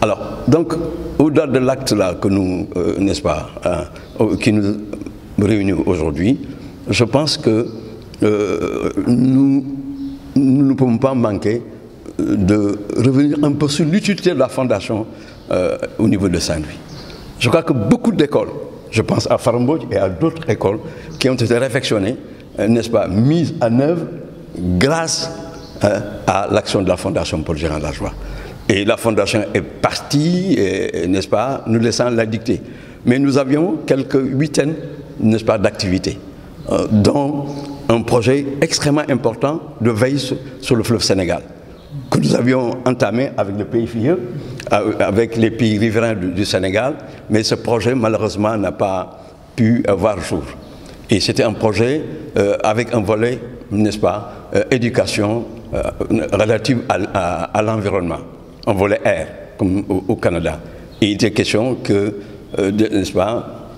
Alors, donc, au-delà de l'acte là que nous, euh, n'est-ce pas, hein, qui nous réunit aujourd'hui, je pense que euh, nous, ne pouvons pas manquer euh, de revenir un peu sur l'utilité de la fondation au niveau de Saint-Louis. Je crois que beaucoup d'écoles, je pense à Faramboj et à d'autres écoles qui ont été réfectionnées, n'est-ce pas, mises en œuvre grâce hein, à l'action de la Fondation Paul Gérard Lajoie. Et la fondation est partie, n'est-ce pas, nous laissant la dicter. Mais nous avions quelques huitaines, n'est-ce pas, d'activités, euh, dont un projet extrêmement important de veille sur, le fleuve Sénégal, que nous avions entamé avec le pays euh, avec les pays riverains du, Sénégal, mais ce projet, malheureusement, n'a pas pu avoir jour. Et c'était un projet euh, avec un volet, n'est-ce pas, éducation relative à l'environnement un volet air, comme au, Canada. Il était question que, euh, n'est-ce pas,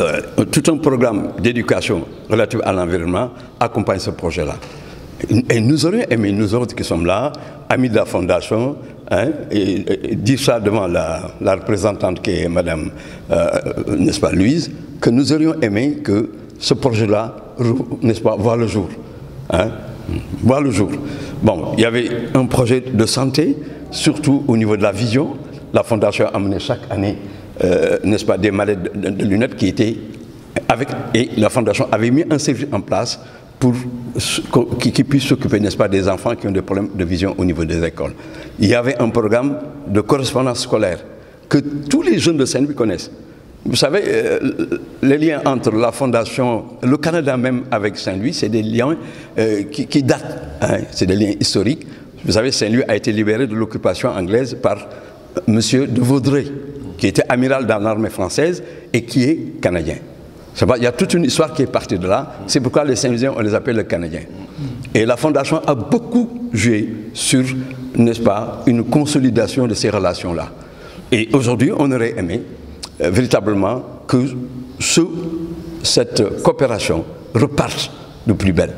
euh, tout un programme d'éducation relatif à l'environnement accompagne ce projet-là. Et nous aurions aimé, nous autres qui sommes là, amis de la Fondation, hein, et, dire ça devant la, représentante qui est Madame, euh, n'est-ce pas, Louise, que nous aurions aimé que ce projet-là, n'est-ce pas, voit le jour. Hein, voit le jour. Bon, il y avait un projet de santé, surtout au niveau de la vision. La Fondation a amené chaque année, euh, n'est-ce pas, des malades de, lunettes qui étaient avec, et la Fondation avait mis un service en place pour qui, qui puisse s'occuper, n'est-ce pas, des enfants qui ont des problèmes de vision au niveau des écoles. Il y avait un programme de correspondance scolaire que tous les jeunes de Saint-Louis connaissent. Vous savez, euh, les liens entre la Fondation, le Canada même avec Saint-Louis, c'est des liens euh, qui, datent, hein, c'est des liens historiques. Vous savez, Saint-Louis a été libéré de l'occupation anglaise par euh, M. de Vaudrey, qui était amiral dans l'armée française et qui est canadien. Il y a toute une histoire qui est partie de là. C'est pourquoi les Saint-Louisiens, on les appelle les Canadiens. Et la Fondation a beaucoup joué sur, n'est-ce pas, une consolidation de ces relations-là. Et aujourd'hui, on aurait aimé véritablement que ce, cette coopération reparte de plus belle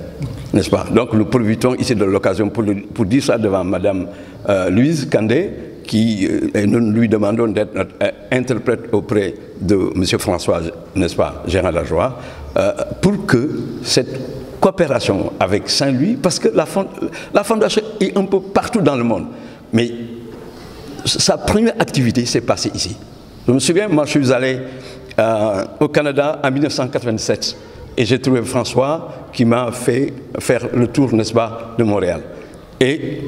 n'est-ce pas? Donc nous profitons ici de l'occasion pour, dire ça devant Madame euh, Louise Candé, qui, euh, nous lui demandons d'être notre euh, interprète auprès de M. François, n'est-ce pas, Gérard Lajoie, pour que cette coopération avec Saint-Louis, parce que la, la fondation est un peu partout dans le monde, mais sa première activité s'est passée ici. Je me souviens, moi je suis allé au Canada en 1987 et j'ai trouvé François qui m'a fait faire le tour, n'est-ce pas, de Montréal. Et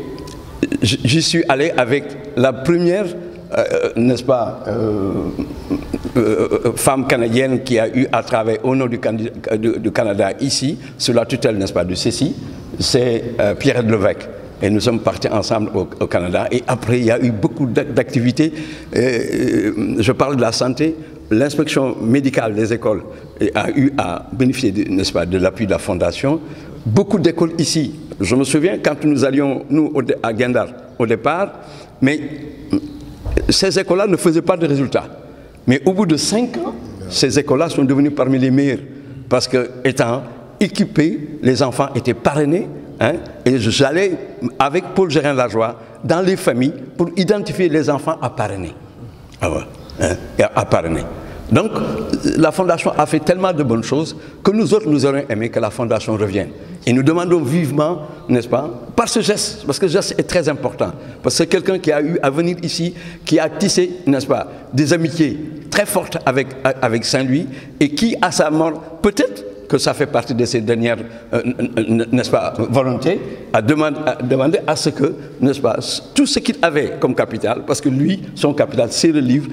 j'y suis allé avec la première, euh, euh, n'est-ce pas, euh, femme canadienne qui a eu à travailler au nom du, Canada ici, sous la tutelle, n'est-ce pas, de Cécile, c'est Pierre Levesque. Et nous sommes partis ensemble au, Canada. Et après, il y a eu beaucoup d'activités. je parle de la santé l'inspection médicale des écoles a eu à bénéficier, n'est-ce pas, de l'appui de la Fondation. Beaucoup d'écoles ici. Je me souviens quand nous allions, nous, à Gendar, au départ, mais ces écoles-là ne faisaient pas de résultats. Mais au bout de cinq ans, ces écoles-là sont devenues parmi les meilleures. Parce que, étant équipés, les enfants étaient parrainés. Hein, et j'allais avec Paul Gérin Lajoie dans les familles pour identifier les enfants à parrainer. Ah ouais. Hein. Donc, la Fondation a fait tellement de bonnes choses que nous autres, nous aurions aimé que la Fondation revienne. Et nous demandons vivement, n'est-ce pas, par ce geste, parce que ce geste est très important. Parce que quelqu'un qui a eu à venir ici, qui a tissé, n'est-ce pas, des amitiés très fortes avec Saint-Louis, et qui, à sa mort, peut-être que ça fait partie de ses dernières, euh, n'est-ce pas, volontés, a demandé, à demander à ce que, n'est-ce pas, tout ce qu'il avait comme capital, parce que lui, son capital, c'est le livre,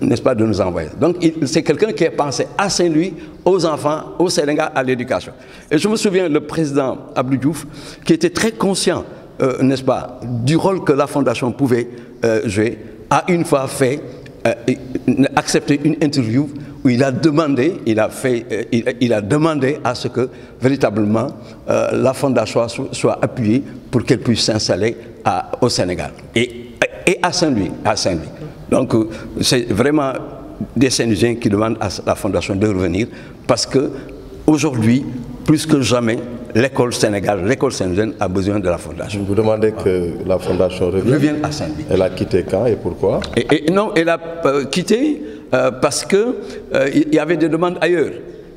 n'est-ce pas, de nous envoyer. Donc, c'est quelqu'un qui a pensé à Saint-Louis, aux enfants, au Sénégal, à l'éducation. Et je me souviens, le président Abdou Diouf, qui était très conscient, euh, n'est-ce pas, du rôle que la Fondation pouvait euh, jouer, a une fois fait, accepté une interview où il a demandé, il a, fait, euh, il, a demandé à ce que véritablement euh, la fondation soit, appuyée pour qu'elle puisse s'installer au Sénégal et, et à Saint-Louis. Saint Donc euh, c'est vraiment des Saint-Louisiens qui demandent à la fondation de revenir parce que aujourd'hui, plus que jamais, l'école Sénégal, l'école Saint-Jean a besoin de la fondation. Vous demandez que la fondation revienne. Revienne à Saint-Louis. Elle a quitté quand et pourquoi? Et, et non, elle a euh, quitté euh, parce que euh, y avait des demandes ailleurs.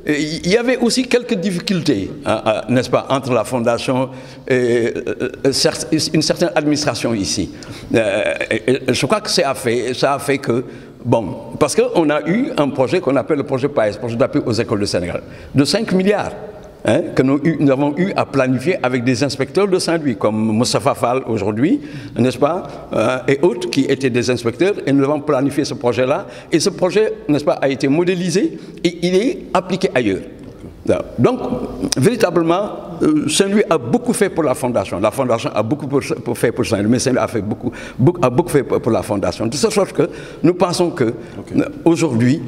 Il y avait aussi quelques difficultés, hein, hein, n'est-ce pas, entre la fondation et euh, cer- une certaine administration ici. Euh, je crois que ça a fait, ça a fait que, bon, parce qu'on a eu un projet qu'on appelle le projet PAES, projet d'appui aux écoles de Sénégal, de 5 milliards. Hein, que nous, avons eu à planifier avec des inspecteurs de Saint-Louis, comme Moustapha Fall aujourd'hui, n'est-ce pas, euh, et autres qui étaient des inspecteurs, et nous avons planifié ce projet-là, et ce projet, n'est-ce pas, a été modélisé, et il est appliqué ailleurs. Donc, véritablement, euh, Saint-Louis a beaucoup fait pour la fondation. La fondation a beaucoup fait pour Saint-Louis, mais Saint-Louis a, fait beaucoup, beaucoup- a beaucoup fait pour la fondation. De cette sorte que nous pensons que euh, aujourd'hui,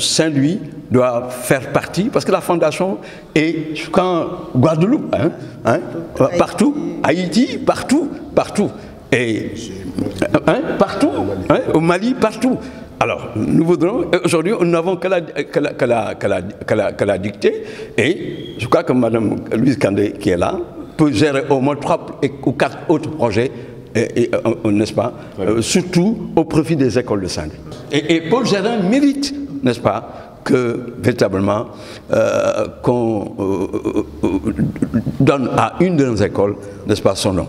Saint-Louis doit faire partie, parce que la fondation est jusqu'en Guadeloupe, hein, hein, partout, Haïti, partout, partout. Et hein, partout, hein, au Mali, partout. Alors, nous voudrons, aujourd'hui, nous n'avons que la, que la- que la- que la- que la- dictée, et je crois que Mme Louise Candé, qui est là, peut gérer au moins trois et- ou quatre autres projets, et- et, euh, n'est-ce pas, euh, surtout au profit des écoles de Saint-Louis. Et, et Paul Gérin mérite, n'est-ce pas, que véritablement euh, qu'on euh, euh, donne à une de nos écoles, n'est-ce pas, son nom.